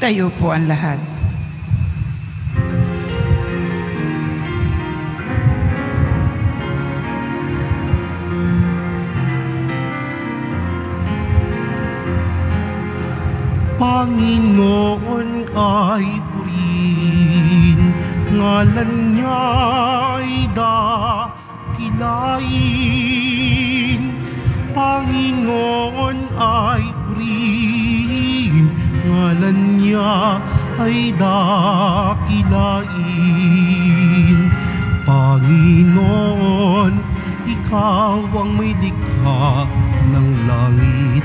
Itayo po ang lahat. Panginoon ay purihin, ngalan niya ay dakilain. Panginoon ay purihin, ngalan niya ay dakilain. Panginoon, ikaw ang may likha ng langit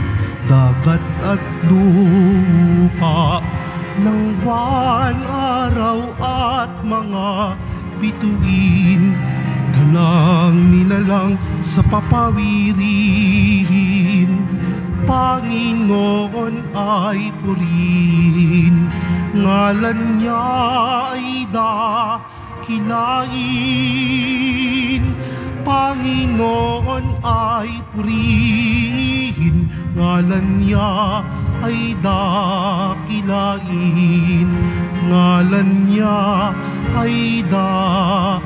dagat at lupa ng buwan, araw at mga bituin Kanang nilalang sa papawirihin Panginoon ay purin. Ngalan niya ay dakilain Panginoon ay purihin, ngalan niya ay dakilain, ngalan niya ay dakilain.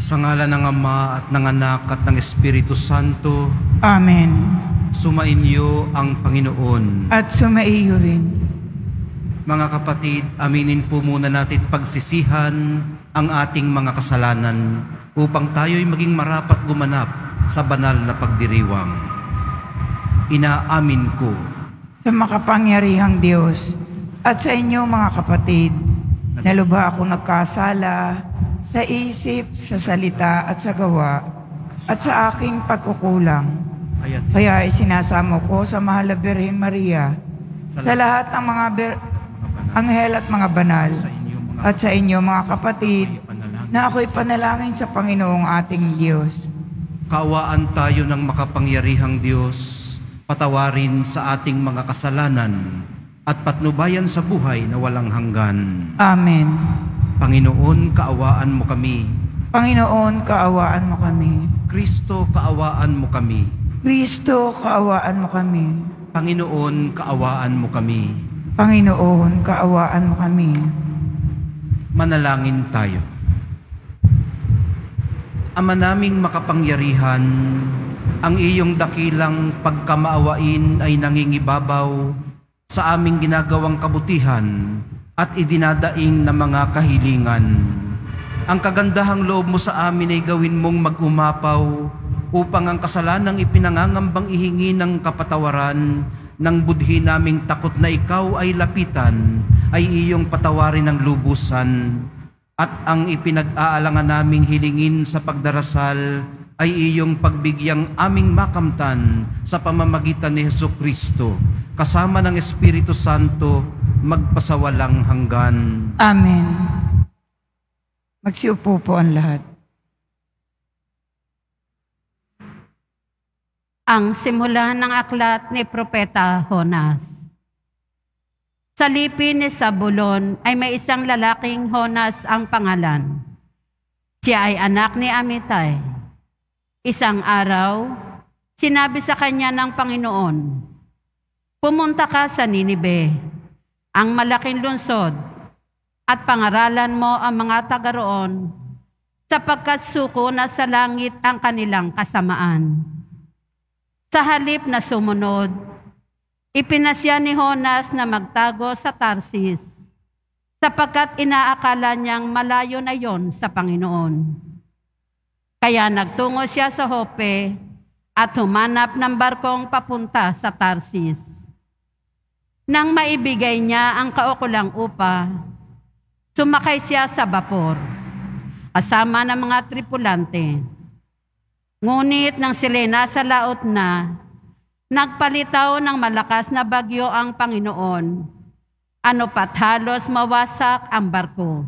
Sa ngala ng Ama at ng Anak at ng Espiritu Santo, Amen. sumainyo ang Panginoon. At sumaiyo rin. Mga kapatid, aminin po muna natin pagsisihan ang ating mga kasalanan upang tayo'y maging marapat gumanap sa banal na pagdiriwang. Inaamin ko Sa makapangyarihang Diyos at sa inyo mga kapatid, na lubha ako nagkasala sa isip, sa salita at sa gawa at sa aking pagkukulang. Kaya isinasamo ko sa mahal na Birhen Maria sa lahat. ng mga ber- anghel at mga banal at sa inyo mga kapatid na ako'y panalangin sa Panginoong ating Diyos. Kaawaan tayo ng makapangyarihang Diyos, patawarin sa ating mga kasalanan at patnubayan sa buhay na walang hanggan. Amen. Panginoon, kaawaan mo kami. Panginoon, kaawaan mo kami. Kristo, kaawaan mo kami. Kristo, kaawaan mo kami. Panginoon, kaawaan mo kami. Panginoon, kaawaan mo kami. Manalangin tayo. Ama naming makapangyarihan, ang iyong dakilang pagkamaawain ay nangingibabaw sa aming ginagawang kabutihan at idinadaing na mga kahilingan. Ang kagandahang loob mo sa amin ay gawin mong mag-umapaw upang ang kasalanang ipinangangambang ihingi ng kapatawaran ng budhi naming takot na ikaw ay lapitan ay iyong patawarin ng lubusan at ang ipinag-aalangan naming hilingin sa pagdarasal ay iyong pagbigyang aming makamtan sa pamamagitan ni Heso Kristo kasama ng Espiritu Santo magpasawalang hanggan. Amen. Magsiupo po ang lahat. Ang simula ng aklat ni Propeta Honas. Sa lipi ni Sabulon ay may isang lalaking Honas ang pangalan. Siya ay anak ni Amitay. Isang araw, sinabi sa kanya ng Panginoon, Pumunta ka sa Ninibe, ang malaking lungsod, at pangaralan mo ang mga taga roon, sapagkat suko na sa langit ang kanilang kasamaan. Sa halip na sumunod, ipinasya ni Honas na magtago sa Tarsis, sapagkat inaakala niyang malayo na yon sa Panginoon. Kaya nagtungo siya sa Hope at humanap ng barkong papunta sa Tarsis. Nang maibigay niya ang kaukulang upa, sumakay siya sa bapor, kasama ng mga tripulante. Ngunit nang sila'y nasa laot na, nagpalitaw ng malakas na bagyo ang Panginoon. Ano pat halos mawasak ang barko.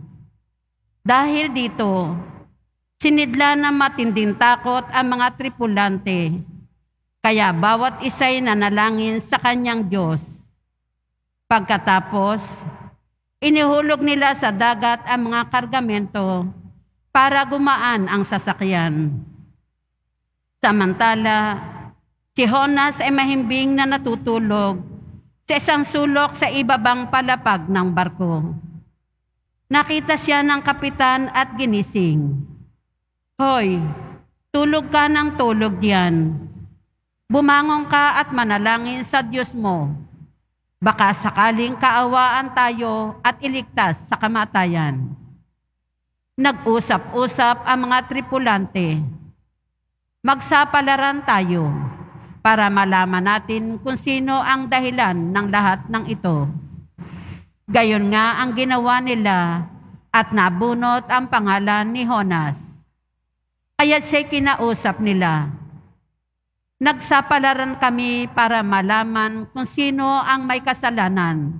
Dahil dito, sinidla ng matinding takot ang mga tripulante. Kaya bawat isa'y nanalangin sa kanyang Diyos. Pagkatapos, inihulog nila sa dagat ang mga kargamento para gumaan ang sasakyan. Samantala, Si Honas ay mahimbing na natutulog sa isang sulok sa ibabang palapag ng barko. Nakita siya ng kapitan at ginising. Hoy, tulog ka ng tulog diyan. Bumangon ka at manalangin sa Diyos mo. Baka sakaling kaawaan tayo at iligtas sa kamatayan. Nag-usap-usap ang mga tripulante. Magsapalaran tayo para malaman natin kung sino ang dahilan ng lahat ng ito. Gayon nga ang ginawa nila at nabunot ang pangalan ni Honas. Kaya siya kinausap nila. Nagsapalaran kami para malaman kung sino ang may kasalanan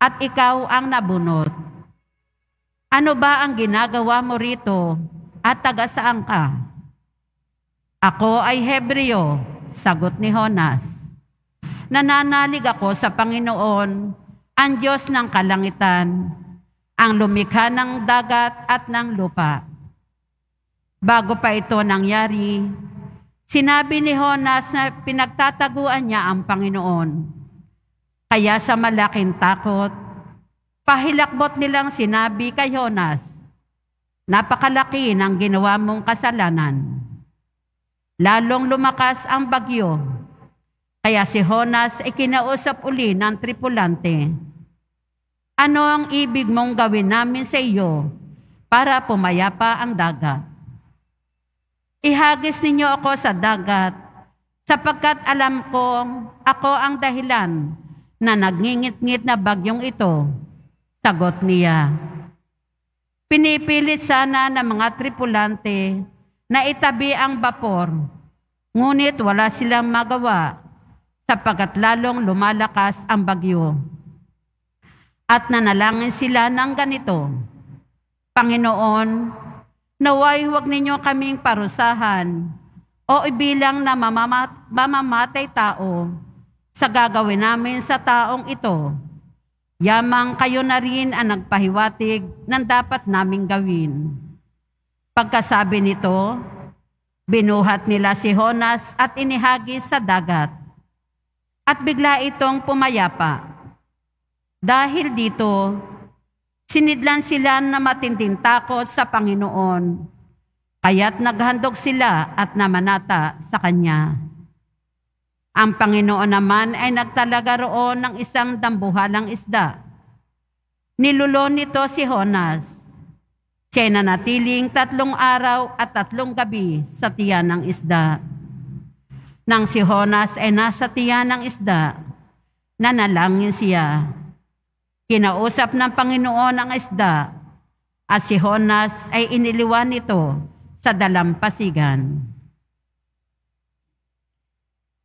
at ikaw ang nabunot. Ano ba ang ginagawa mo rito at taga saan ka? Ako ay Hebreo, sagot ni Honas. Nananalig ako sa Panginoon, ang Diyos ng kalangitan, ang lumikha ng dagat at ng lupa. Bago pa ito nangyari, sinabi ni Honas na pinagtataguan niya ang Panginoon. Kaya sa malaking takot, pahilakbot nilang sinabi kay Honas, Napakalaki ng ginawa mong kasalanan. Lalong lumakas ang bagyo. Kaya si Honas ay kinausap uli ng tripulante. Ano ang ibig mong gawin namin sa iyo para pumayapa ang dagat? Ihagis ninyo ako sa dagat sapagkat alam kong ako ang dahilan na nagngingit-ngit na bagyong ito. Sagot niya. Pinipilit sana ng mga tripulante na itabi ang bapor, ngunit wala silang magawa sapagkat lalong lumalakas ang bagyo. At nanalangin sila ng ganito, Panginoon, naway huwag ninyo kaming parusahan o ibilang na mamamat, mamamatay tao sa gagawin namin sa taong ito. Yamang kayo na rin ang nagpahiwatig ng dapat naming gawin. Pagkasabi nito, binuhat nila si Honas at inihagis sa dagat. At bigla itong pumayapa. Dahil dito, sinidlan sila na matinding takot sa Panginoon. Kaya't naghandog sila at namanata sa Kanya. Ang Panginoon naman ay nagtalaga roon ng isang dambuhalang isda. Nilulon nito si Honas. Siya nanatiling tatlong araw at tatlong gabi sa tiyan ng isda. Nang si Honas ay nasa tiyan ng isda, nanalangin siya. Kinausap ng Panginoon ang isda at si Honas ay iniliwan nito sa dalampasigan.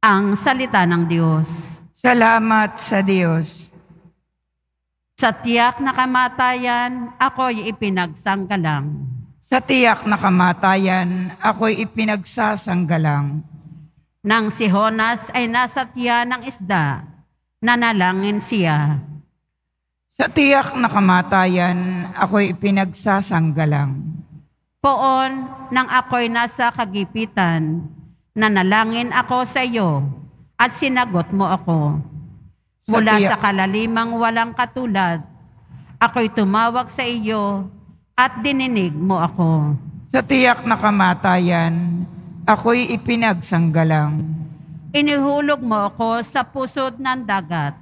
Ang salita ng Diyos. Salamat sa Diyos. Sa tiyak na kamatayan, ako'y ipinagsanggalang. Sa tiyak na kamatayan, ako'y ipinagsasanggalang. Nang si Honas ay nasa tiyan ng isda, nanalangin siya. Sa tiyak na kamatayan, ako'y ipinagsasanggalang. Poon, nang ako'y nasa kagipitan, nanalangin ako sa iyo at sinagot mo ako. Sa Mula tiyak- sa kalalimang walang katulad, ako'y tumawag sa iyo at dininig mo ako. Sa tiyak na kamatayan, ako'y ipinagsanggalang. Inihulog mo ako sa pusod ng dagat.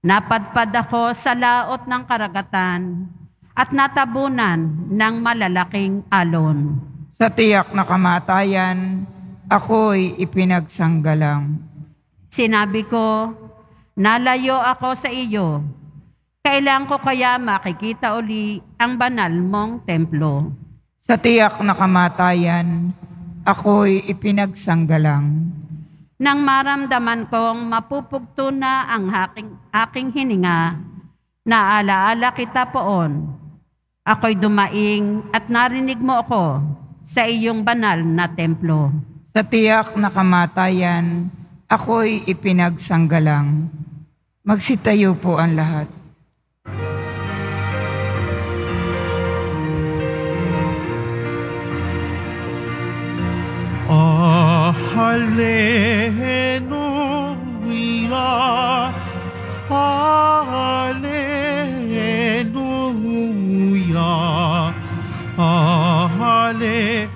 Napadpad ako sa laot ng karagatan at natabunan ng malalaking alon. Sa tiyak na kamatayan, ako'y ipinagsanggalang. Sinabi ko, nalayo ako sa iyo. Kailan ko kaya makikita uli ang banal mong templo? Sa tiyak na kamatayan, ako'y ipinagsanggalang. Nang maramdaman kong mapupugto na ang aking, aking hininga, naalaala kita poon. Ako'y dumaing at narinig mo ako sa iyong banal na templo. Sa tiyak na kamatayan, ako'y ipinagsanggalang. Magsitayo po ang lahat. Ang Hallelujah. Hallelujah. Hallelujah.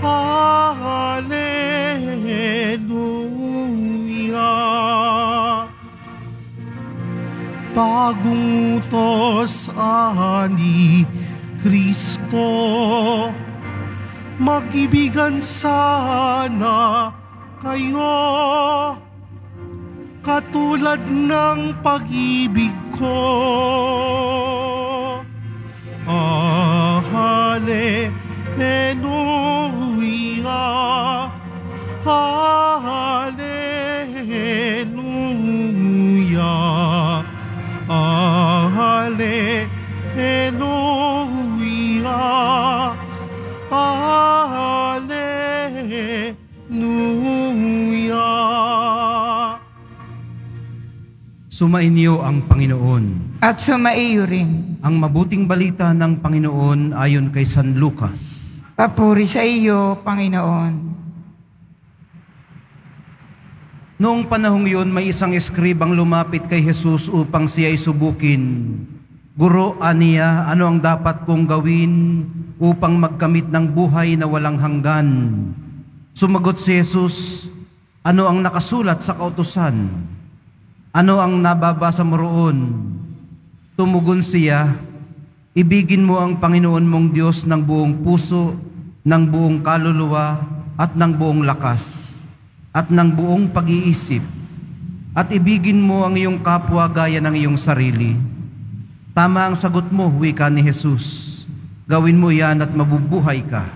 Hallelujah. Bagong utos ani Kristo. Mag-ibigan sana kayo. Katulad ng pag-ibig ko. Ah, Hallelujah. Hallelujah Sumainyo ang Panginoon. At sumaiyo rin. Ang mabuting balita ng Panginoon ayon kay San Lucas. Papuri sa iyo, Panginoon. Noong panahong yun, may isang eskribang lumapit kay Jesus upang siya ay subukin. Guro, aniya, ano ang dapat kong gawin upang magkamit ng buhay na walang hanggan? Sumagot si Jesus, ano ang nakasulat sa kautusan? Ano ang nababasa mo roon? Tumugon siya, ibigin mo ang Panginoon mong Diyos ng buong puso, ng buong kaluluwa, at ng buong lakas, at ng buong pag-iisip, at ibigin mo ang iyong kapwa gaya ng iyong sarili. Tama ang sagot mo, wika ni Jesus. Gawin mo yan at mabubuhay ka.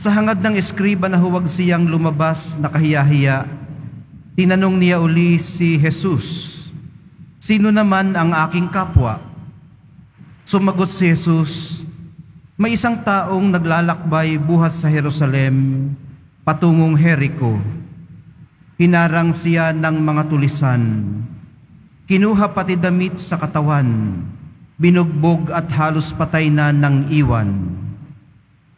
Sa hangad ng eskriba na huwag siyang lumabas na kahiyahiya, tinanong niya uli si Jesus, Sino naman ang aking kapwa? Sumagot si Jesus, May isang taong naglalakbay buhat sa Jerusalem, patungong Jericho. Hinarang siya ng mga tulisan. Kinuha pati damit sa katawan, binugbog at halos patay na ng iwan.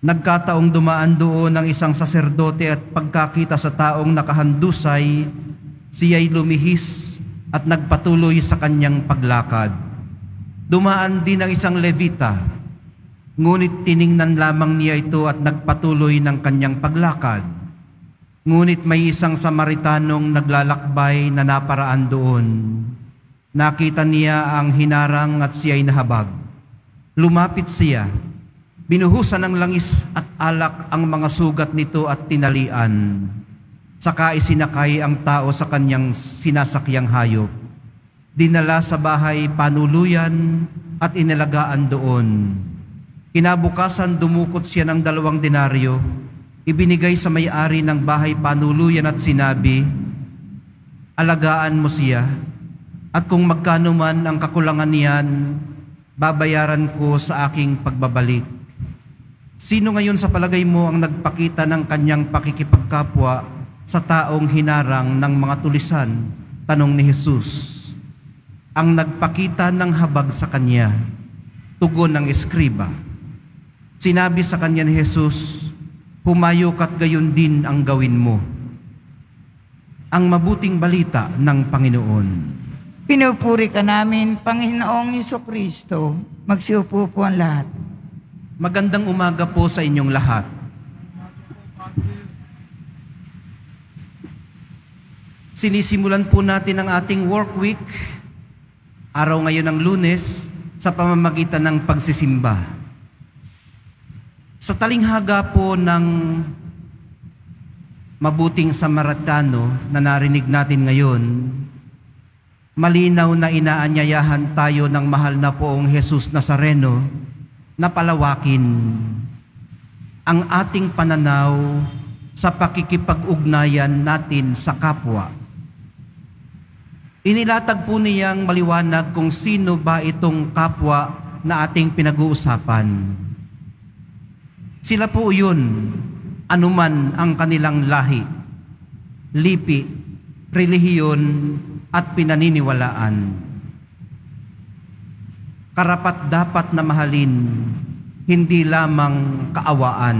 Nagkataong dumaan doon ang isang saserdote at pagkakita sa taong nakahandusay, siya'y lumihis at nagpatuloy sa kanyang paglakad. Dumaan din ang isang levita, ngunit tiningnan lamang niya ito at nagpatuloy ng kanyang paglakad. Ngunit may isang Samaritanong naglalakbay na naparaan doon. Nakita niya ang hinarang at siya'y nahabag. Lumapit siya, binuhusan ng langis at alak ang mga sugat nito at tinalian. Saka isinakay ang tao sa kanyang sinasakyang hayop. Dinala sa bahay panuluyan at inalagaan doon. Kinabukasan dumukot siya ng dalawang denaryo, ibinigay sa may-ari ng bahay panuluyan at sinabi, Alagaan mo siya, at kung magkano man ang kakulangan niyan, babayaran ko sa aking pagbabalik. Sino ngayon sa palagay mo ang nagpakita ng kanyang pakikipagkapwa sa taong hinarang ng mga tulisan? Tanong ni Jesus. Ang nagpakita ng habag sa kanya, tugon ng eskriba. Sinabi sa kanya ni Jesus, Humayo ka't gayon din ang gawin mo. Ang mabuting balita ng Panginoon. Pinupuri ka namin, Panginoong Iso Kristo. Magsiupo po ang lahat. Magandang umaga po sa inyong lahat. Sinisimulan po natin ang ating work week, araw ngayon ng lunes, sa pamamagitan ng pagsisimba. Sa talinghaga po ng mabuting Samaritano na narinig natin ngayon, malinaw na inaanyayahan tayo ng mahal na poong Jesus Nazareno na palawakin ang ating pananaw sa pakikipag-ugnayan natin sa kapwa. Inilatag po niyang maliwanag kung sino ba itong kapwa na ating pinag-uusapan. Sila po yun, anuman ang kanilang lahi, lipi, relihiyon, at pinaniniwalaan. Karapat dapat na mahalin hindi lamang kaawaan.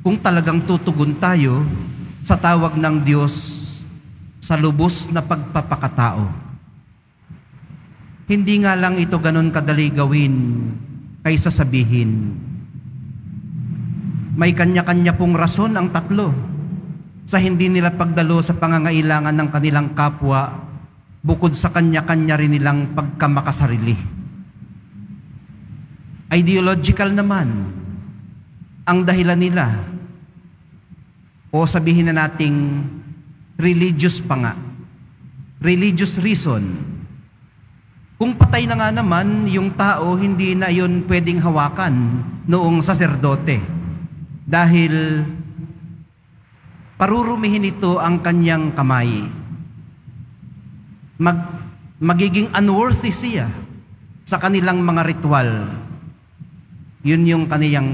Kung talagang tutugon tayo sa tawag ng Diyos sa lubos na pagpapakatao. Hindi nga lang ito ganon kadali gawin kaysa sabihin. May kanya-kanya pong rason ang tatlo sa hindi nila pagdalo sa pangangailangan ng kanilang kapwa bukod sa kanya-kanya rin nilang pagkamakasarili. Ideological naman ang dahilan nila o sabihin na nating religious pa nga. Religious reason. Kung patay na nga naman, yung tao hindi na yon pwedeng hawakan noong saserdote. Dahil parurumihin ito ang kanyang kamay. Mag, magiging unworthy siya sa kanilang mga ritual. Yun yung kaniyang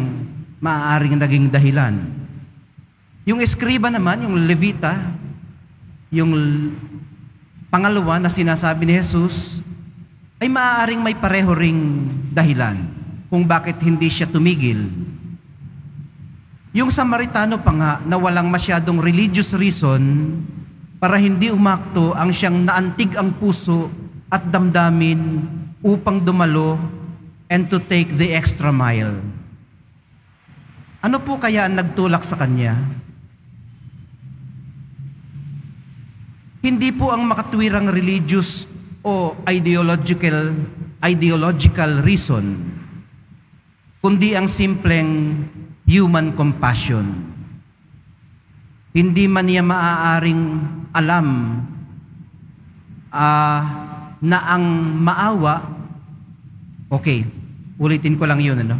maaaring naging dahilan. Yung eskriba naman, yung levita, yung pangalawa na sinasabi ni Jesus, ay maaaring may pareho ring dahilan kung bakit hindi siya tumigil. Yung Samaritano pa nga na walang masyadong religious reason para hindi umakto ang siyang naantig ang puso at damdamin upang dumalo and to take the extra mile. Ano po kaya ang nagtulak sa kanya? Hindi po ang makatwirang religious o ideological ideological reason kundi ang simpleng human compassion. Hindi man niya maaaring alam ah, na ang maawa, okay, ulitin ko lang yun, ano?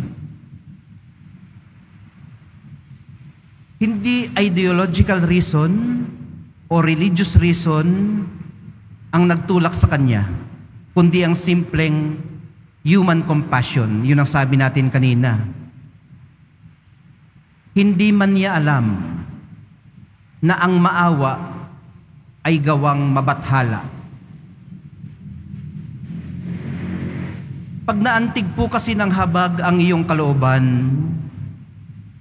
Hindi ideological reason o religious reason ang nagtulak sa kanya, kundi ang simpleng human compassion. Yun ang sabi natin kanina. Hindi man niya alam na ang maawa ay gawang mabathala. Pag naantig po kasi ng habag ang iyong kalooban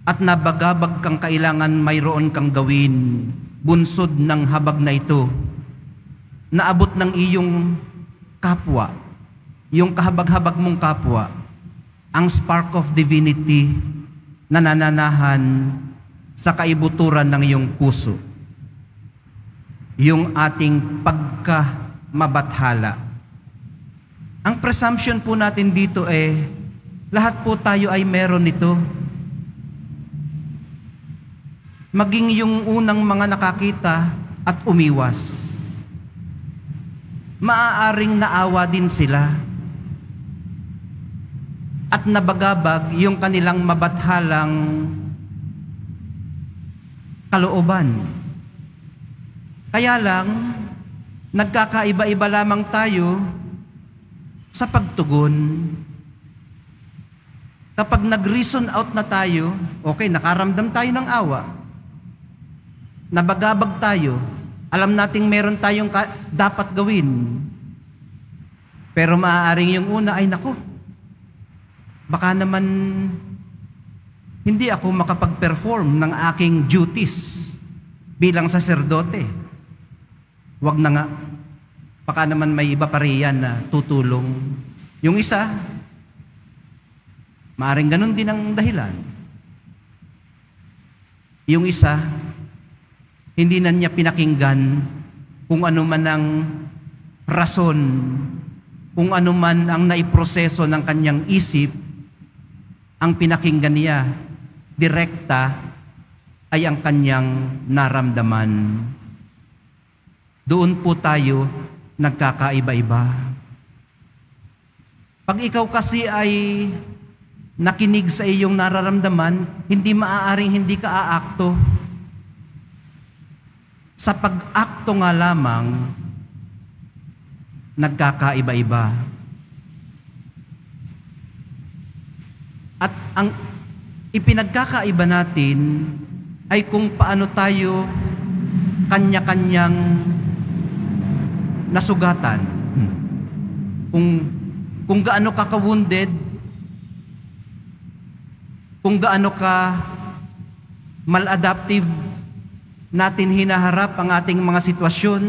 at nabagabag kang kailangan mayroon kang gawin, bunsod ng habag na ito, naabot ng iyong kapwa, yung kahabag-habag mong kapwa, ang spark of divinity na nananahan sa kaibuturan ng iyong puso. Yung ating pagka-mabathala. Ang presumption po natin dito eh, lahat po tayo ay meron nito. Maging yung unang mga nakakita at umiwas. Maaaring naawa din sila at nabagabag yung kanilang mabathalang kalooban. Kaya lang, nagkakaiba-iba lamang tayo sa pagtugon. Kapag nag-reason out na tayo, okay, nakaramdam tayo ng awa. Nabagabag tayo. Alam nating meron tayong ka- dapat gawin. Pero maaaring yung una ay nako, baka naman hindi ako makapag-perform ng aking duties bilang saserdote. Wag na nga. Baka naman may iba pa riyan na tutulong. Yung isa, maaring ganun din ang dahilan. Yung isa, hindi na niya pinakinggan kung ano man ang rason, kung ano man ang naiproseso ng kanyang isip, ang pinakinggan niya direkta ay ang kanyang naramdaman. Doon po tayo nagkakaiba-iba. Pag ikaw kasi ay nakinig sa iyong nararamdaman, hindi maaaring hindi ka aakto. Sa pag-akto nga lamang, nagkakaiba-iba. At ang ipinagkakaiba natin ay kung paano tayo kanya-kanyang nasugatan. Kung kung gaano ka ka-wounded kung gaano ka maladaptive natin hinaharap ang ating mga sitwasyon.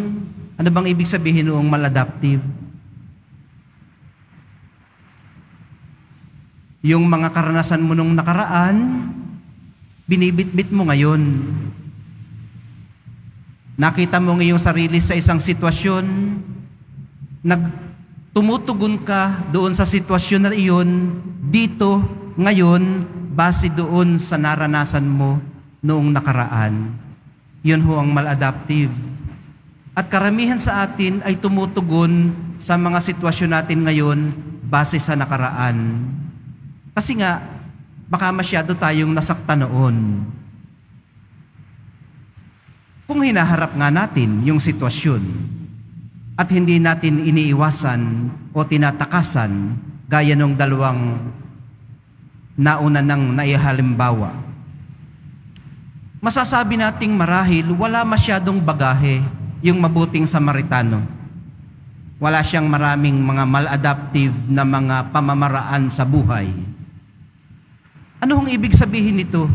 Ano bang ibig sabihin noong maladaptive? Yung mga karanasan mo nung nakaraan, binibitbit mo ngayon. Nakita mo ngayong sarili sa isang sitwasyon, nag tumutugon ka doon sa sitwasyon na iyon dito ngayon base doon sa naranasan mo noong nakaraan. Yun ho ang maladaptive. At karamihan sa atin ay tumutugon sa mga sitwasyon natin ngayon base sa nakaraan. Kasi nga, baka masyado tayong nasaktan noon. Kung hinaharap nga natin yung sitwasyon at hindi natin iniiwasan o tinatakasan gaya ng dalawang nauna ng naihalimbawa, masasabi nating marahil wala masyadong bagahe yung mabuting Samaritano. Wala siyang maraming mga maladaptive na mga pamamaraan sa buhay. Ano hong ibig sabihin nito?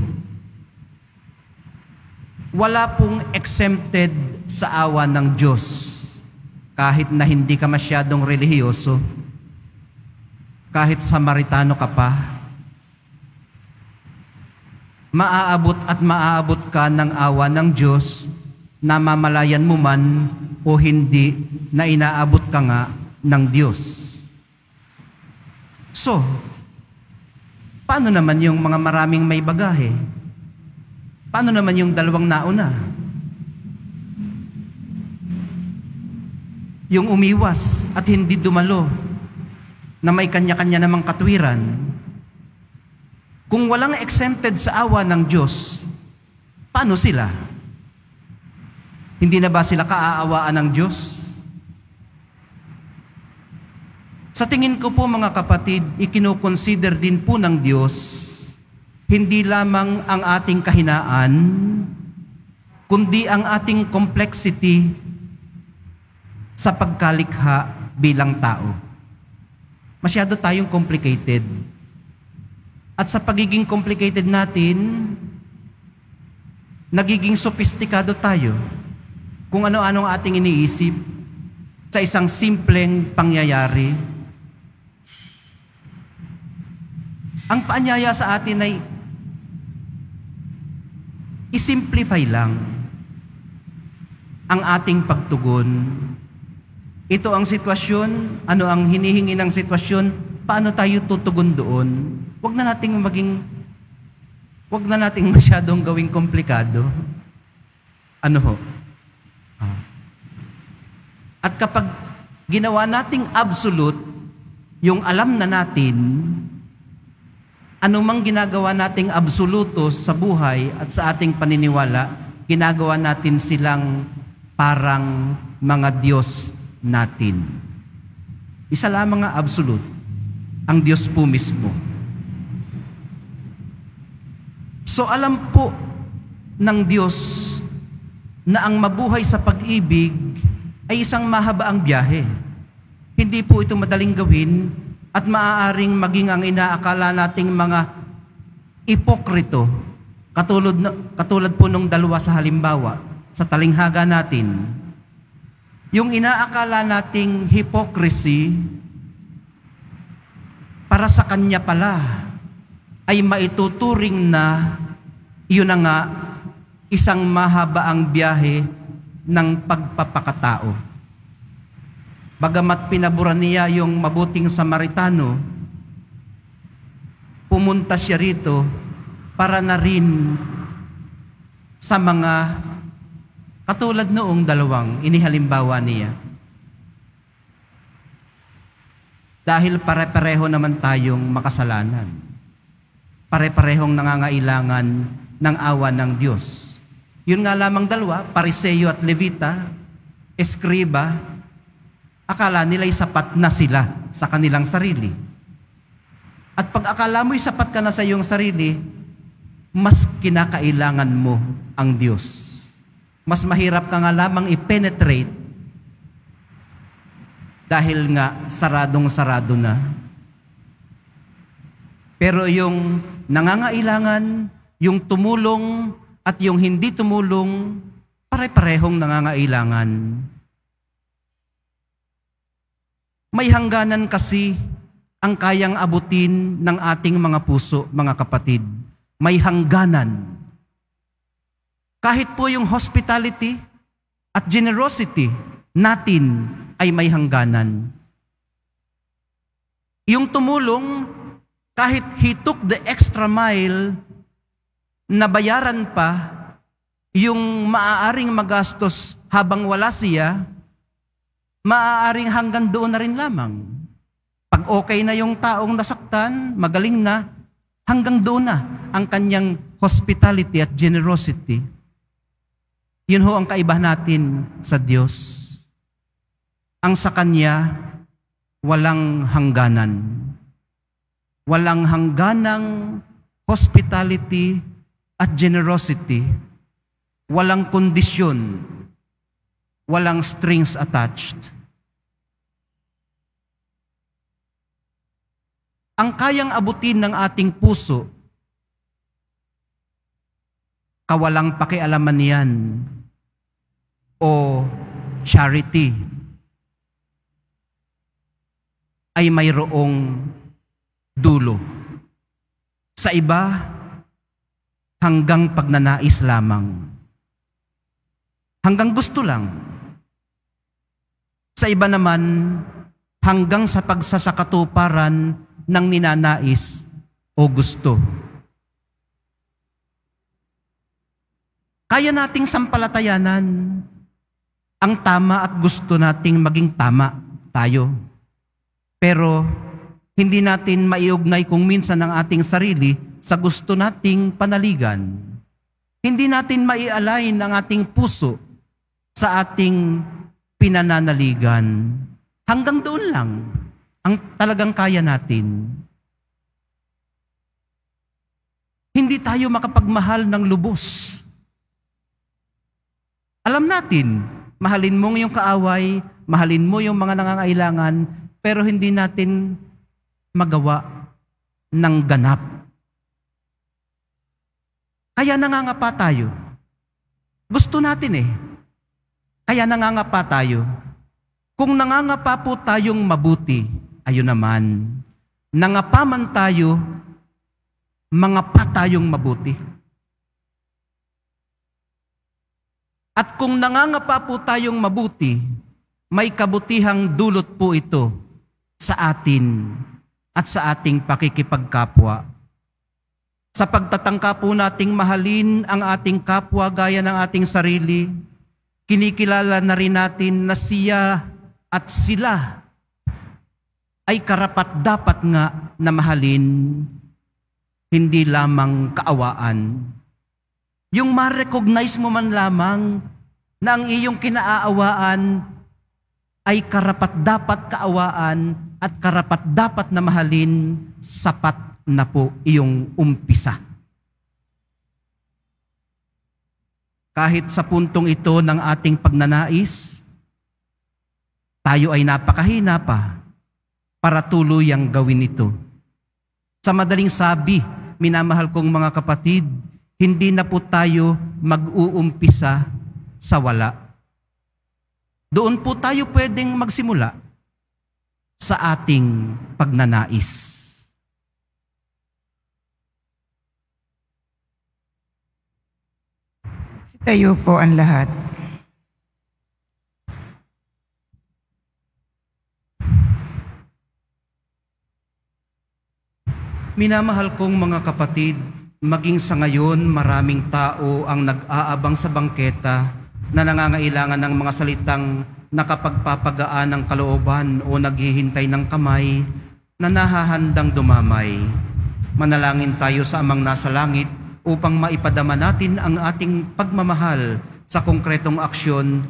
Wala pong exempted sa awa ng Diyos kahit na hindi ka masyadong relihiyoso, kahit Samaritano ka pa, maaabot at maaabot ka ng awa ng Diyos na mamalayan mo man o hindi na inaabot ka nga ng Diyos. So, paano naman yung mga maraming may bagahe? Paano naman yung dalawang nauna? Yung umiwas at hindi dumalo na may kanya-kanya namang katwiran. Kung walang exempted sa awa ng Diyos, paano sila? Hindi na ba sila kaaawaan ng Diyos? Sa tingin ko po mga kapatid, ikinoconsider din po ng Diyos hindi lamang ang ating kahinaan, kundi ang ating complexity sa pagkalikha bilang tao. Masyado tayong complicated. At sa pagiging complicated natin, nagiging sophisticado tayo kung ano-ano ang ating iniisip sa isang simpleng pangyayari. Ang paanyaya sa atin ay isimplify lang ang ating pagtugon. Ito ang sitwasyon, ano ang hinihingi ng sitwasyon, paano tayo tutugon doon? Huwag na nating maging, huwag na nating masyadong gawing komplikado. Ano ho? Ah. At kapag ginawa nating absolute, yung alam na natin, anumang ginagawa nating absoluto sa buhay at sa ating paniniwala, ginagawa natin silang parang mga Diyos natin. Isa lamang nga absolute, ang Diyos po mismo. So alam po ng Diyos na ang mabuhay sa pag-ibig ay isang mahabaang biyahe. Hindi po ito madaling gawin at maaaring maging ang inaakala nating mga ipokrito, katulad, katulad po nung dalawa sa halimbawa, sa talinghaga natin, yung inaakala nating hypocrisy, para sa kanya pala, ay maituturing na iyon na nga isang mahabaang biyahe ng pagpapakatao. Bagamat pinaburan niya yung mabuting Samaritano, pumunta siya rito para na rin sa mga katulad noong dalawang inihalimbawa niya. Dahil pare-pareho naman tayong makasalanan. Pare-parehong nangangailangan ng awa ng Diyos. Yun nga lamang dalawa, Pariseo at Levita, Eskriba, akala nila'y sapat na sila sa kanilang sarili. At pag akala mo'y sapat ka na sa iyong sarili, mas kinakailangan mo ang Diyos. Mas mahirap ka nga lamang i-penetrate dahil nga saradong-sarado na. Pero yung nangangailangan, yung tumulong at yung hindi tumulong, pare-parehong nangangailangan. May hangganan kasi ang kayang abutin ng ating mga puso, mga kapatid. May hangganan. Kahit po yung hospitality at generosity natin ay may hangganan. Yung tumulong, kahit he took the extra mile, nabayaran pa yung maaaring magastos habang wala siya, maaaring hanggang doon na rin lamang. Pag okay na yung taong nasaktan, magaling na, hanggang doon na ang kanyang hospitality at generosity. Yun ho ang kaiba natin sa Diyos. Ang sa Kanya, walang hangganan. Walang hangganang hospitality at generosity. Walang kondisyon. Walang strings attached. Ang kayang abutin ng ating puso, kawalang pakialaman yan o charity ay mayroong dulo. Sa iba, hanggang pagnanais lamang. Hanggang gusto lang. Sa iba naman, hanggang sa pagsasakatuparan ng ninanais o gusto. Kaya nating sampalatayanan ang tama at gusto nating maging tama tayo. Pero hindi natin maiugnay kung minsan ang ating sarili sa gusto nating panaligan. Hindi natin maialign ang ating puso sa ating pinananaligan. Hanggang doon lang ang talagang kaya natin. Hindi tayo makapagmahal ng lubos. Alam natin, mahalin mo yung kaaway, mahalin mo yung mga nangangailangan, pero hindi natin magawa ng ganap. Kaya nangangapa tayo. Gusto natin eh. Kaya nangangapa tayo. Kung nangangapa po tayong mabuti, ayun naman, nangapaman tayo, mangapa tayong mabuti. At kung nangangapa po tayong mabuti, may kabutihang dulot po ito sa atin at sa ating pakikipagkapwa. Sa pagtatangka po nating mahalin ang ating kapwa gaya ng ating sarili, kinikilala na rin natin na siya at sila ay karapat dapat nga na mahalin, hindi lamang kaawaan. Yung ma-recognize mo man lamang na ang iyong kinaaawaan ay karapat dapat kaawaan at karapat dapat na mahalin, sapat na po iyong umpisa. Kahit sa puntong ito ng ating pagnanais, tayo ay napakahina pa para tuluyang gawin ito. Sa madaling sabi, minamahal kong mga kapatid, hindi na po tayo mag-uumpisa sa wala. Doon po tayo pwedeng magsimula sa ating pagnanais. Tayo po ang lahat. Minamahal kong mga kapatid, maging sa ngayon maraming tao ang nag-aabang sa bangketa na nangangailangan ng mga salitang nakapagpapagaan ng kalooban o naghihintay ng kamay na nahahandang dumamay. Manalangin tayo sa amang nasa langit upang maipadama natin ang ating pagmamahal sa konkretong aksyon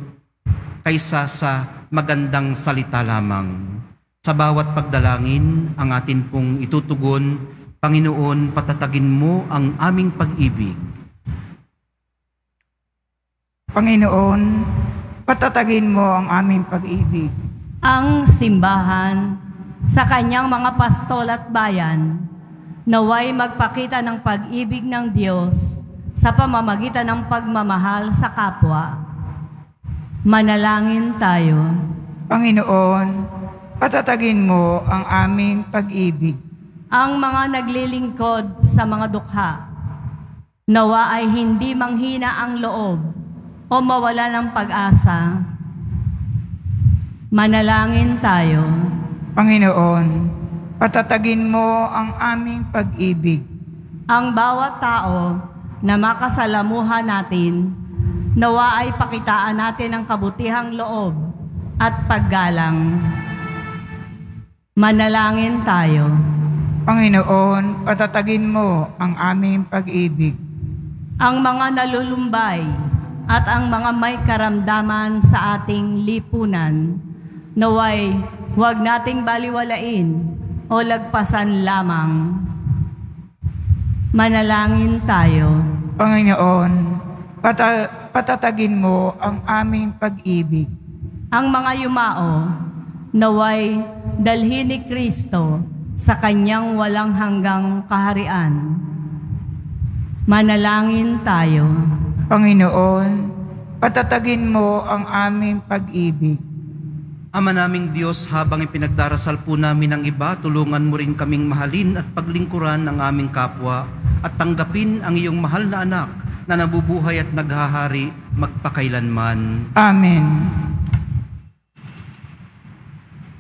kaysa sa magandang salita lamang. Sa bawat pagdalangin, ang atin pong itutugon, Panginoon, patatagin mo ang aming pag-ibig. Panginoon, patatagin mo ang aming pag-ibig. ang simbahan sa kanyang mga pastol at bayan naway magpakita ng pag-ibig ng Diyos sa pamamagitan ng pagmamahal sa kapwa. Manalangin tayo. Panginoon, patatagin mo ang aming pag-ibig. Ang mga naglilingkod sa mga dukha, nawa ay hindi manghina ang loob o mawala ng pag-asa. Manalangin tayo. Panginoon, patatagin mo ang aming pag-ibig. Ang bawat tao na makasalamuha natin, nawa ay pakitaan natin ang kabutihang loob at paggalang. Manalangin tayo. Panginoon, patatagin mo ang aming pag-ibig. Ang mga nalulumbay at ang mga may karamdaman sa ating lipunan, naway huwag nating baliwalain o lagpasan lamang. Manalangin tayo. Panginoon, pata- patatagin mo ang aming pag-ibig. Ang mga yumao, naway dalhin ni Kristo sa kanyang walang hanggang kaharian. Manalangin tayo. Panginoon, patatagin mo ang aming pag-ibig. Ama naming Diyos, habang ipinagdarasal po namin ang iba, tulungan mo rin kaming mahalin at paglingkuran ang aming kapwa at tanggapin ang iyong mahal na anak na nabubuhay at naghahari magpakailanman. Amen.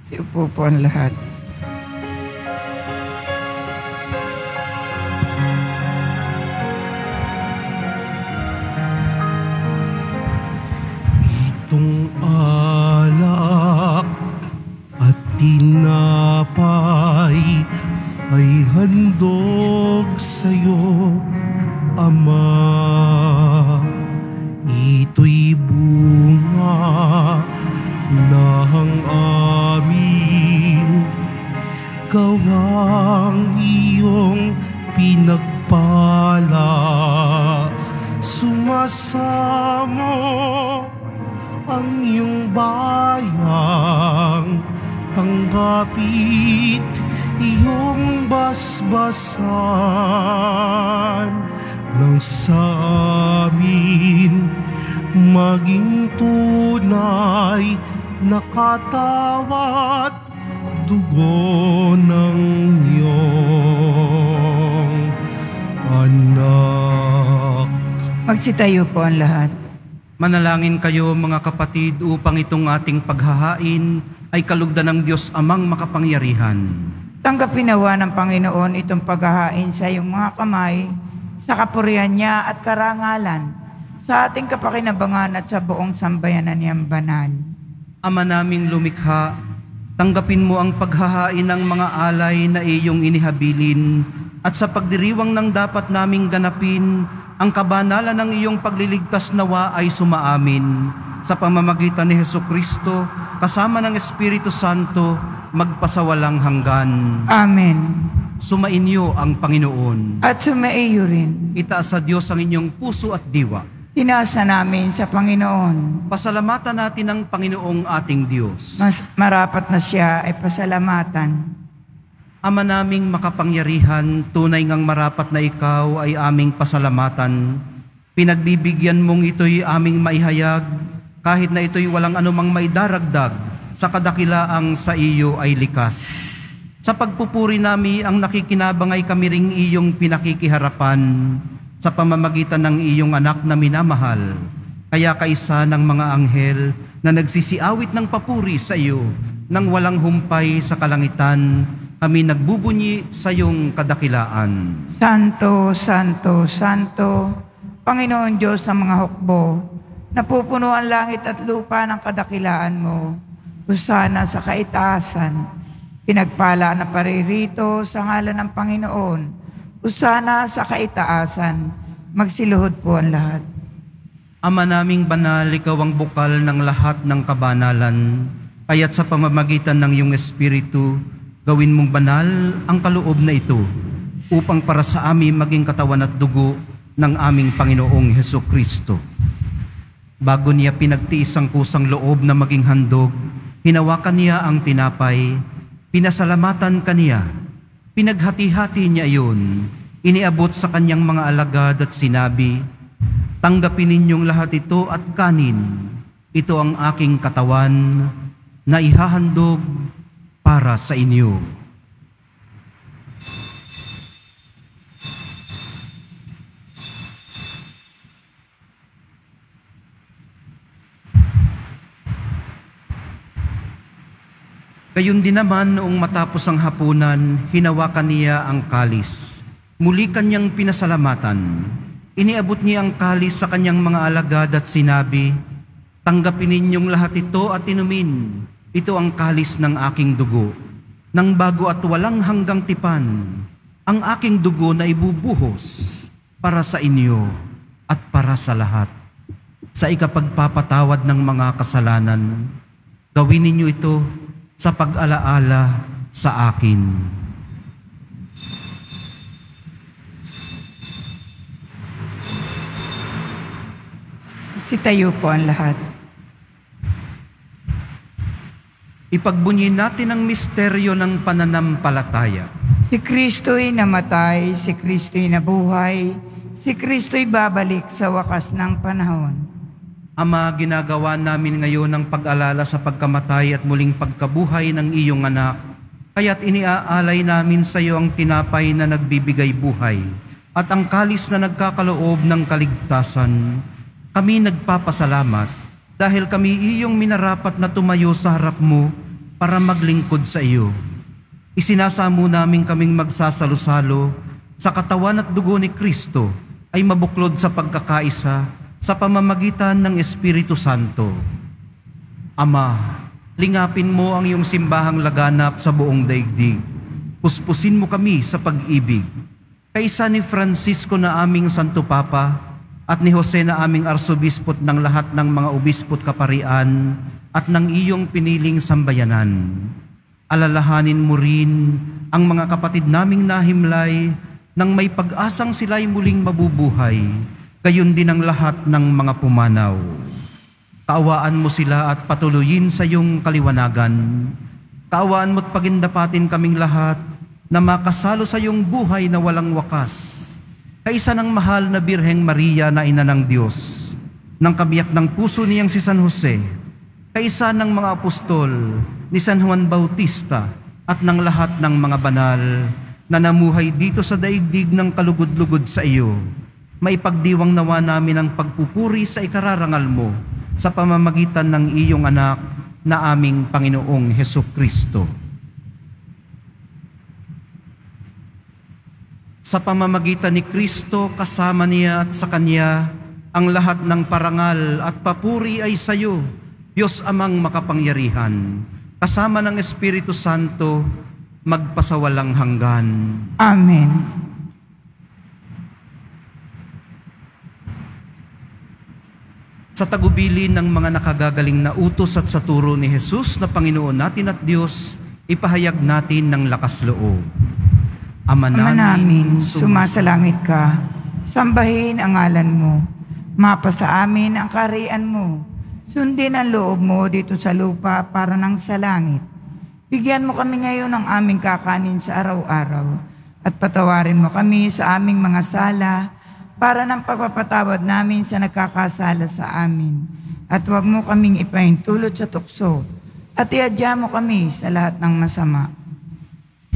Siupo po ang lahat. Ay handog sa'yo, basbasan nang sa amin maging tunay na katawat dugo ng iyong anak. Magsitayo po ang lahat. Manalangin kayo mga kapatid upang itong ating paghahain ay kalugdan ng Diyos amang makapangyarihan. Tanggapin nawa ng Panginoon itong paghahain sa iyong mga kamay, sa kapurihan niya at karangalan, sa ating kapakinabangan at sa buong sambayanan niyang banal. Ama naming lumikha, tanggapin mo ang paghahain ng mga alay na iyong inihabilin at sa pagdiriwang ng dapat naming ganapin, ang kabanalan ng iyong pagliligtas nawa ay sumaamin sa pamamagitan ni Heso Kristo kasama ng Espiritu Santo magpasawalang hanggan. Amen. Sumainyo ang Panginoon. At sumaiyo rin, Itaas sa Diyos ang inyong puso at diwa. tinasa namin sa Panginoon. Pasalamatan natin ang Panginoong ating Diyos. Mas marapat na siya ay pasalamatan. Ama naming makapangyarihan, tunay ngang marapat na ikaw ay aming pasalamatan. Pinagbibigyan mong ito'y aming maihayag, kahit na ito'y walang anumang maidaragdag sa kadakilaang sa iyo ay likas. Sa pagpupuri nami ang nakikinabang ay kami ring iyong pinakikiharapan sa pamamagitan ng iyong anak na minamahal. Kaya kaisa ng mga anghel na nagsisiawit ng papuri sa iyo nang walang humpay sa kalangitan, kami nagbubunyi sa iyong kadakilaan. Santo, Santo, Santo, Panginoon Diyos ng mga hukbo, napupuno ang langit at lupa ng kadakilaan mo. Usana sa kaitaasan, pinagpala na paririto sa ngalan ng Panginoon. Usana sa kaitaasan, magsiluhod po ang lahat. Ama naming banal, ikaw ang bukal ng lahat ng kabanalan. Kaya't sa pamamagitan ng iyong Espiritu, gawin mong banal ang kaloob na ito upang para sa amin maging katawan at dugo ng aming Panginoong Heso Kristo. Bago niya pinagtiis ang kusang loob na maging handog, hinawakan niya ang tinapay, pinasalamatan kaniya, Pinaghati-hati niya iyon, iniabot sa kanyang mga alagad at sinabi, Tanggapin ninyong lahat ito at kanin. Ito ang aking katawan na ihahandog para sa inyo. Gayon din naman noong matapos ang hapunan, hinawakan niya ang kalis. Muli kanyang pinasalamatan. Iniabot niya ang kalis sa kanyang mga alagad at sinabi, Tanggapin ninyong lahat ito at inumin. Ito ang kalis ng aking dugo. Nang bago at walang hanggang tipan, ang aking dugo na ibubuhos para sa inyo at para sa lahat. Sa ikapagpapatawad ng mga kasalanan, gawin ninyo ito sa pag-alaala sa akin. Sitayo po ang lahat. Ipagbunyin natin ang misteryo ng pananampalataya. Si Kristo'y namatay, si Kristo'y nabuhay, si Kristo'y babalik sa wakas ng panahon. Ama, ginagawa namin ngayon ang pag-alala sa pagkamatay at muling pagkabuhay ng iyong anak. Kaya't iniaalay namin sa iyo ang tinapay na nagbibigay buhay at ang kalis na nagkakaloob ng kaligtasan. Kami nagpapasalamat dahil kami iyong minarapat na tumayo sa harap mo para maglingkod sa iyo. Isinasamo namin kaming magsasalo-salo sa katawan at dugo ni Kristo ay mabuklod sa pagkakaisa sa pamamagitan ng Espiritu Santo. Ama, lingapin mo ang iyong simbahang laganap sa buong daigdig. Puspusin mo kami sa pag-ibig. Kaisa ni Francisco na aming Santo Papa at ni Jose na aming arsobispot ng lahat ng mga obispot kaparian at ng iyong piniling sambayanan. Alalahanin mo rin ang mga kapatid naming nahimlay nang may pag-asang sila'y muling mabubuhay, gayon din ang lahat ng mga pumanaw. Kaawaan mo sila at patuloyin sa iyong kaliwanagan. Kaawaan mo't pagindapatin kaming lahat na makasalo sa iyong buhay na walang wakas. Kaisa ng mahal na Birheng Maria na ina ng Diyos, ng kabiyak ng puso niyang si San Jose, kaisa ng mga apostol ni San Juan Bautista at ng lahat ng mga banal na namuhay dito sa daigdig ng kalugod-lugod sa iyo. Maipagdiwang nawa namin ang pagpupuri sa ikararangal mo sa pamamagitan ng iyong anak na aming Panginoong Heso Kristo. Sa pamamagitan ni Kristo, kasama niya at sa Kanya, ang lahat ng parangal at papuri ay sa iyo, Diyos amang makapangyarihan, kasama ng Espiritu Santo, magpasawalang hanggan. Amen. Sa tagubili ng mga nakagagaling na utos at sa turo ni Jesus na Panginoon natin at Diyos, ipahayag natin ng lakas loob. Ama Ama namin, sumasalangit ka, sambahin ang ngalan mo, mapa sa amin ang karian mo, sundin ang loob mo dito sa lupa para ng sa langit. Bigyan mo kami ngayon ng aming kakanin sa araw-araw, at patawarin mo kami sa aming mga sala, para ng pagpapatawad namin sa nagkakasala sa amin. At huwag mo kaming ipahintulot sa tukso, at iadya mo kami sa lahat ng masama.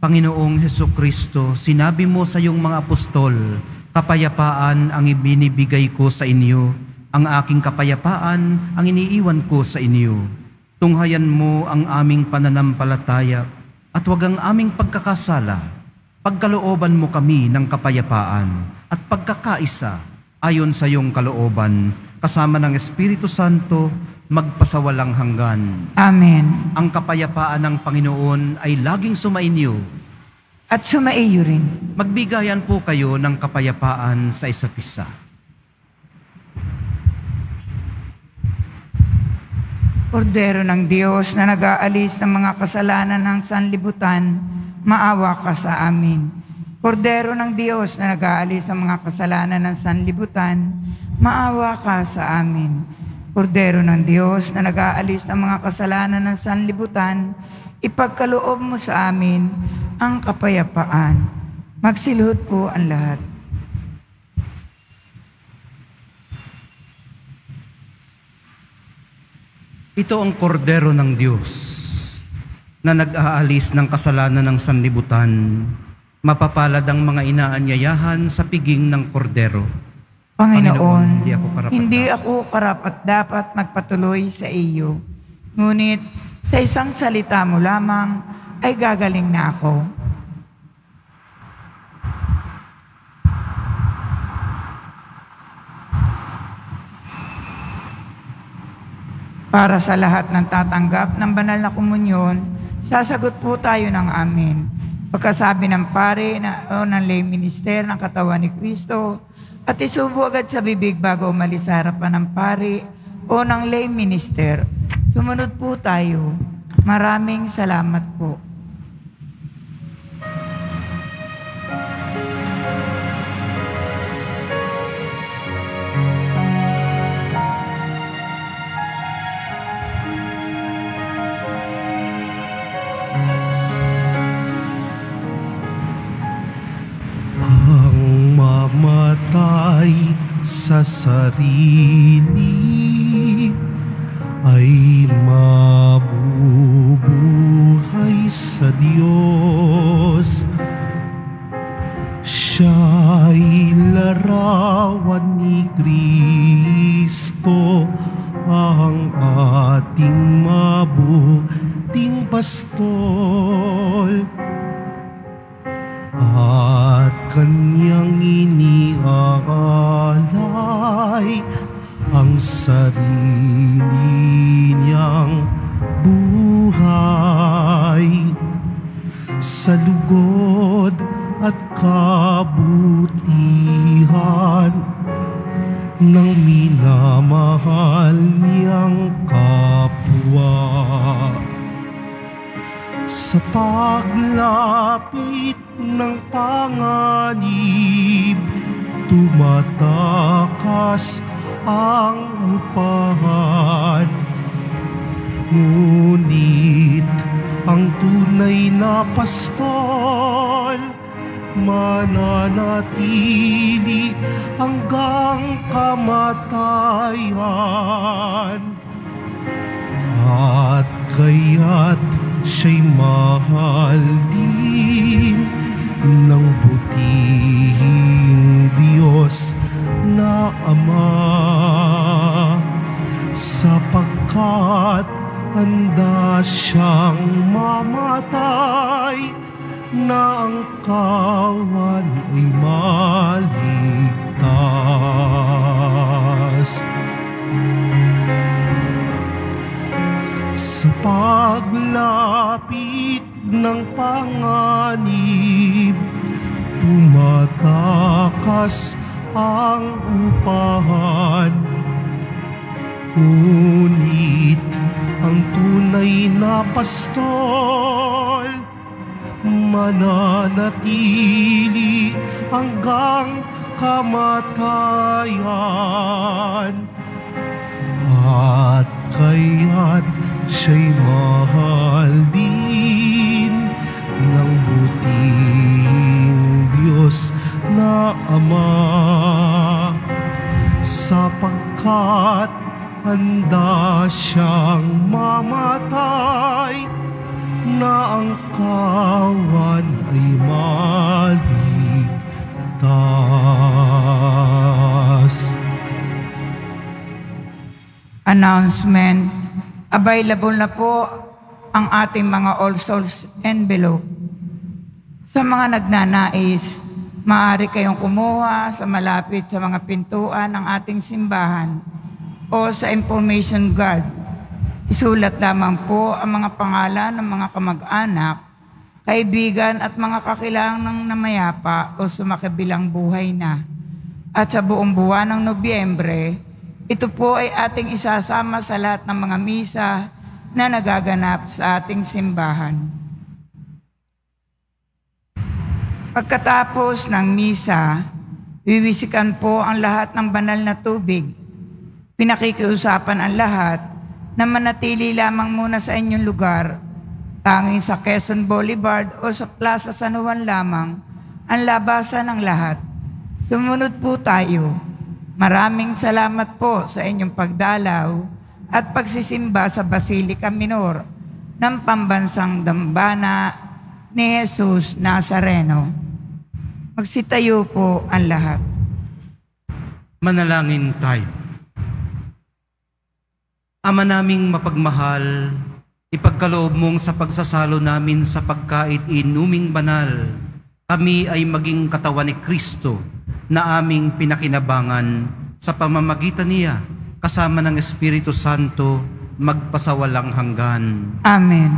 Panginoong Heso Kristo, sinabi mo sa iyong mga apostol, kapayapaan ang ibinibigay ko sa inyo, ang aking kapayapaan ang iniiwan ko sa inyo. Tunghayan mo ang aming pananampalataya at wag ang aming pagkakasala. Pagkalooban mo kami ng kapayapaan at pagkakaisa ayon sa iyong kalooban, kasama ng Espiritu Santo, magpasawalang hanggan. Amen. Ang kapayapaan ng Panginoon ay laging sumainyo at sumaiyo rin. Magbigayan po kayo ng kapayapaan sa isa't isa. Kordero ng Diyos na nag-aalis ng mga kasalanan ng sanlibutan, maawa ka sa amin. Kordero ng Diyos na nag-aalis ng mga kasalanan ng sanlibutan, maawa ka sa amin. Kordero ng Diyos na nag-aalis ng mga kasalanan ng sanlibutan, ipagkaloob mo sa amin ang kapayapaan. Magsiluhod po ang lahat. Ito ang kordero ng Diyos na nag-aalis ng kasalanan ng sanlibutan. Mapapalad ang mga inaanyayahan sa piging ng kordero. Panginoon, hindi ako karapat hindi dapat. ako karapat dapat magpatuloy sa iyo. Ngunit sa isang salita mo lamang ay gagaling na ako. Para sa lahat ng tatanggap ng banal na komunyon, sasagot po tayo ng amin. Pagkasabi ng pare na, o ng lay minister ng katawan ni Kristo, at isubo agad sa bibig bago umalis sa harapan ng pare o ng lay minister. Sumunod po tayo. Maraming salamat po. Mamatay sa sarili ay mabubuhay sa Diyos. Siya'y larawan sapagkat handa siyang mamatay na ang kawan ay maligtas. Sa paglapit ng panganib, tumatakas ang upahan. Ngunit ang tunay na pastol, mananatili hanggang kamatayan. At kaya't siya'y mahal din ng buting Diyos na Ama sapagkat handa siyang mamatay na ang kawan ay maligtas. Announcement. Available na po ang ating mga All Souls envelope. Sa mga nagnanais, maaari kayong kumuha sa malapit sa mga pintuan ng ating simbahan o sa information guard. Isulat lamang po ang mga pangalan ng mga kamag-anak, kaibigan at mga kakilangan ng namayapa o sumakibilang buhay na. At sa buong buwan ng Nobyembre, ito po ay ating isasama sa lahat ng mga misa na nagaganap sa ating simbahan. Pagkatapos ng misa, wiwisikan po ang lahat ng banal na tubig. Pinakikiusapan ang lahat na manatili lamang muna sa inyong lugar, tanging sa Quezon Boulevard o sa Plaza San Juan lamang ang labasan ng lahat. Sumunod po tayo. Maraming salamat po sa inyong pagdalaw at pagsisimba sa Basilica Minor ng Pambansang Dambana ni Jesus Nazareno. Magsitayo po ang lahat. Manalangin tayo. Ama naming mapagmahal, ipagkaloob mong sa pagsasalo namin sa pagkait inuming banal, kami ay maging katawan ni Kristo na aming pinakinabangan sa pamamagitan niya kasama ng Espiritu Santo magpasawalang hanggan. Amen.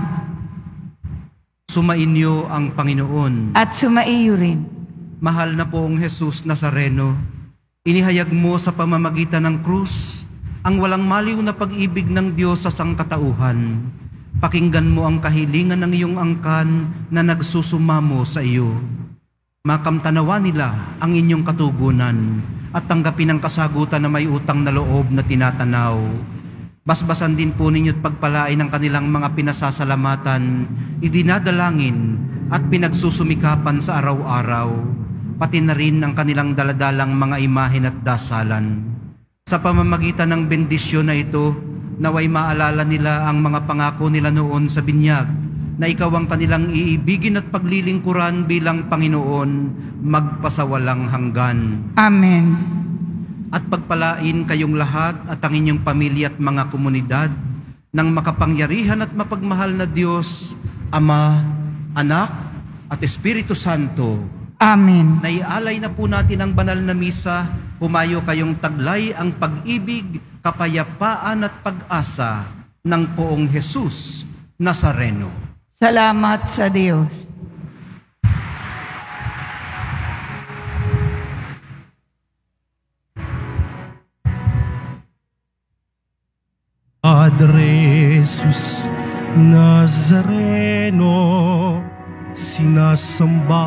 Sumainyo ang Panginoon. At sumaiyo rin. Mahal na poong Jesus Nazareno, inihayag mo sa pamamagitan ng krus ang walang maliw na pag-ibig ng Diyos sa sangkatauhan. Pakinggan mo ang kahilingan ng iyong angkan na nagsusumamo sa iyo. Makamtanawa nila ang inyong katugunan at tanggapin ang kasagutan na may utang na loob na tinatanaw. Basbasan din po ninyo't pagpalain ang kanilang mga pinasasalamatan, idinadalangin at pinagsusumikapan sa araw-araw, pati na rin ang kanilang daladalang mga imahin at dasalan. Sa pamamagitan ng bendisyon na ito, naway maalala nila ang mga pangako nila noon sa binyag, na ikaw ang kanilang iibigin at paglilingkuran bilang Panginoon, magpasawalang hanggan Amen. at pagpalain kayong lahat at ang inyong pamilya at mga komunidad ng makapangyarihan at mapagmahal na Diyos, Ama, Anak, at Espiritu Santo. Amen. Naialay na po natin ang banal na misa, humayo kayong taglay ang pag-ibig, kapayapaan at pag-asa ng poong Jesus Nazareno. Salamat sa Diyos. Padre Jesus Nazareno, sinasamba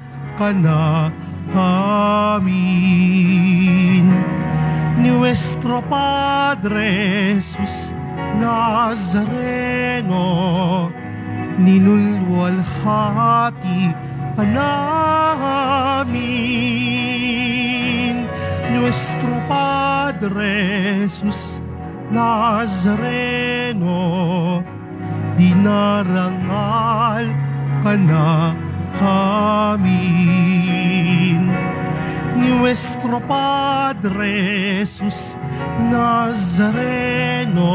ka na amin. Nuestro Padre Jesus Nazareno, ninulwalhati ka namin. Nuestro Padre Jesus Nazareno, dinarangal ka na amin. Nuestro Padre Jesus Nazareno,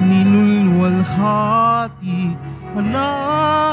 ninulwalhati namin.